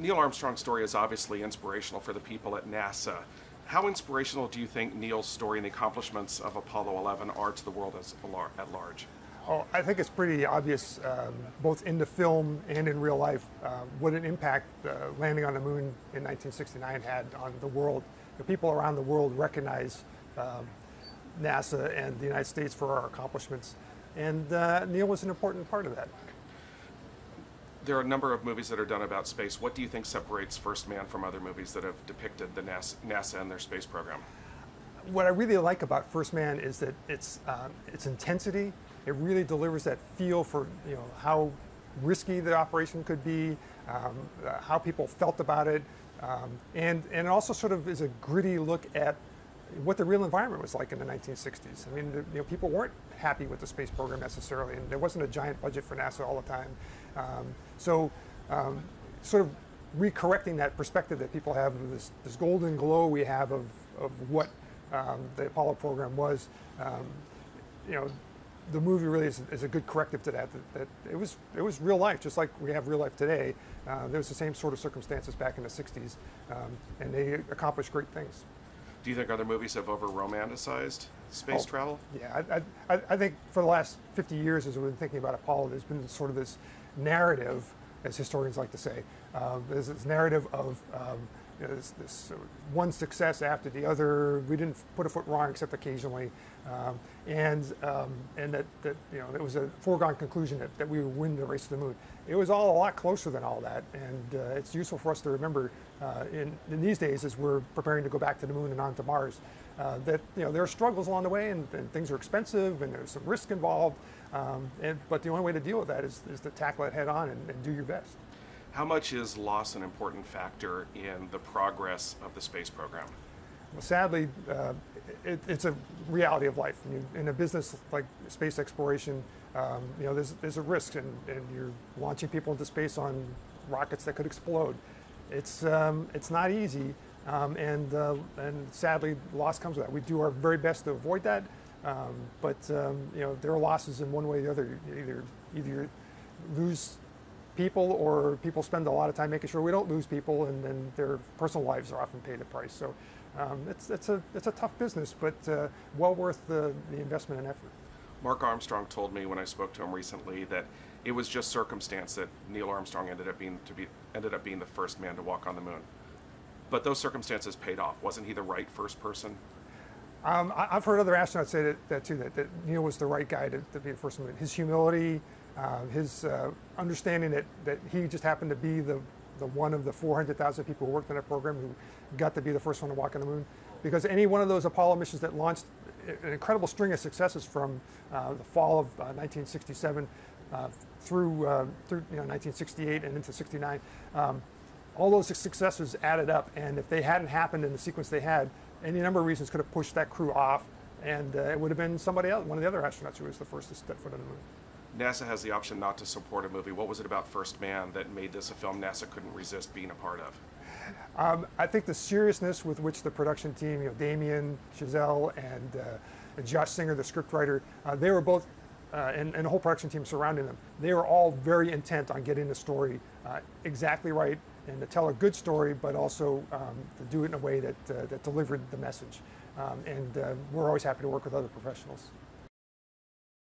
Neil Armstrong's story is obviously inspirational for the people at NASA. How inspirational do you think Neil's story and the accomplishments of Apollo 11 are to the world as at large? Oh, I think it's pretty obvious, um, both in the film and in real life, uh, what an impact uh, landing on the moon in 1969 had on the world. The people around the world recognize um, NASA and the United States for our accomplishments, and uh, Neil was an important part of that. There are a number of movies that are done about space. What do you think separates First Man from other movies that have depicted the NASA, NASA and their space program? What I really like about First Man is that it's um, its intensity it really delivers that feel for you know how risky the operation could be, um, uh, how people felt about it, um, and and it also sort of is a gritty look at what the real environment was like in the 1960s. I mean, the, you know, people weren't happy with the space program necessarily, and there wasn't a giant budget for NASA all the time. Um, so, um, sort of recorrecting that perspective that people have, this, this golden glow we have of, of what um, the Apollo program was, um, you know, the movie really is, is, a good corrective to that, that, that. it was it was real life, just like we have real life today. Uh, there was the same sort of circumstances back in the '60s, um, and they accomplished great things. Do you think other movies have over romanticized space oh, travel? Yeah, I, I, I, think for the last 50 years, as we've been thinking about Apollo, there's been sort of this narrative, as historians like to say, uh, there's this narrative of um, you know, this, this uh, one success after the other. We didn't put a foot wrong except occasionally. Um, and um, and that, that you know it was a foregone conclusion that, that we would win the race to the moon. It was all a lot closer than all that, and uh, it's useful for us to remember uh, in, in these days as we're preparing to go back to the moon and on to Mars. Uh, that you know there are struggles along the way, and, and, things are expensive, and there's some risk involved. Um, and, but the only way to deal with that is, is to tackle it head on and, and do your best. How much is loss an important factor in the progress of the space program? Well, sadly, uh, it, it's a reality of life. in a business like space exploration, um, you know, there's, there's a risk, and, and you're launching people into space on rockets that could explode. It's, um, it's not easy, um, and, uh, and sadly, loss comes with that. We do our very best to avoid that, um, but um, you know, there are losses in one way or the other. Either, either you lose people or people spend a lot of time making sure we don't lose people and, and their personal lives are often paid a price. So um, it's, it's, a, it's a tough business, but uh, well worth the, the investment and effort. Mark Armstrong told me when I spoke to him recently that it was just circumstance that Neil Armstrong ended up being to be ended up being the first man to walk on the moon. But those circumstances paid off. Wasn't he the right first person? Um, I, have heard other astronauts say that, that too. That, that, Neil was the right guy to, to be the first one. His humility, uh, his uh, understanding that, that he just happened to be the the one of the 400,000 people who worked on that program who got to be the first one to walk on the moon. Because any one of those Apollo missions that launched an incredible string of successes from uh, the fall of uh, 1967 uh, through, uh, through you know, 1968 and into 69, um, all those successes added up. And if they hadn't happened in the sequence they had, any number of reasons could have pushed that crew off. And uh, it would have been somebody else, one of the other astronauts who was the first to step foot on the moon. NASA has the option not to support a movie. What was it about First Man that made this a film NASA couldn't resist being a part of? Um, I think the seriousness with which the production team, you know, Damien Chazelle and, uh, and Josh Singer, the scriptwriter, uh, they were both, uh, and, and, the whole production team surrounding them, they were all very intent on getting the story uh, exactly right and to tell a good story, but also um, to do it in a way that, uh, that delivered the message. Um, and uh, we're always happy to work with other professionals.